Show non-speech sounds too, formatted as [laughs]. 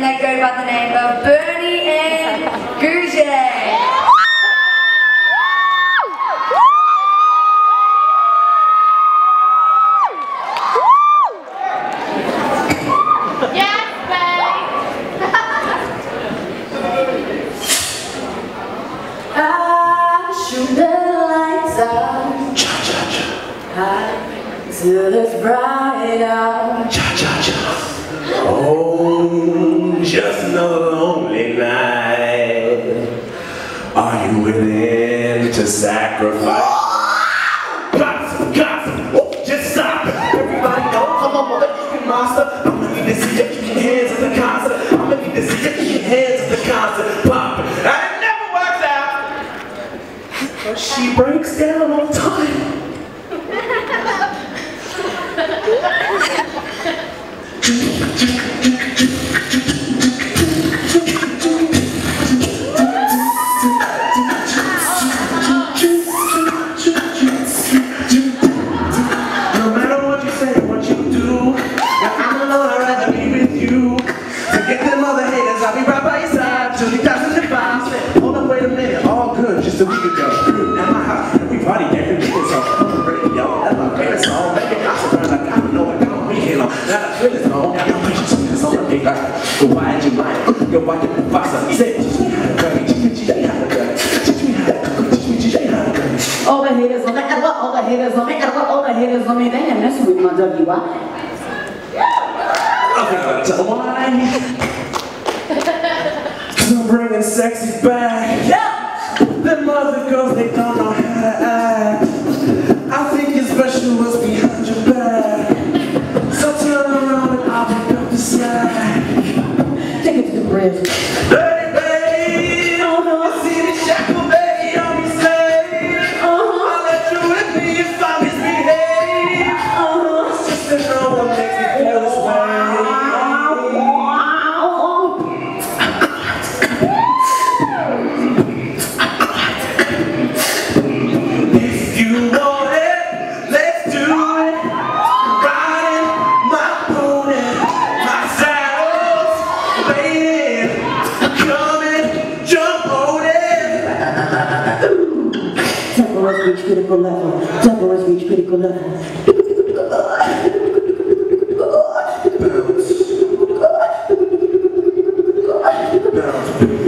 and they go by the name of Bernie and Gouget. Yes, babe. I shoot the lights out high till it's bright out. Cha cha cha Oh, just another lonely night. Are you willing to sacrifice? Gossip, gossip, oh, just stop. Everybody know I'm a motherfucking monster. I'ma need to see you keep your hands in the concert. I'ma need to see you keep your hands in the concert. Pop. And it never works out. But she breaks down on time. [laughs] good, just a week ago. Now my house, everybody getting me so on the radio. That's my favorite song, baby. I surprised like I don't know what kind of weekend on. Now the feeling's on, now I'm pushing this on the big like, but why did you mind? Yo, why did you faster? Say, teach me how to girl, teach me, teach me how to girl, teach me how to cook, teach me, teach me how to girl. All the haters on me, all the haters on me, all the haters on me. They ain't messing with my WI. I'm gonna why. [laughs] Cause I'm bringing sexy back. Yeah. Them other girls, they don't know how to act. I think it's special was behind your back. So turn around and I'll up the slack. Take it to the bridge. Temperance reach critical level. Temperance reach critical level. Bounce. Bounce.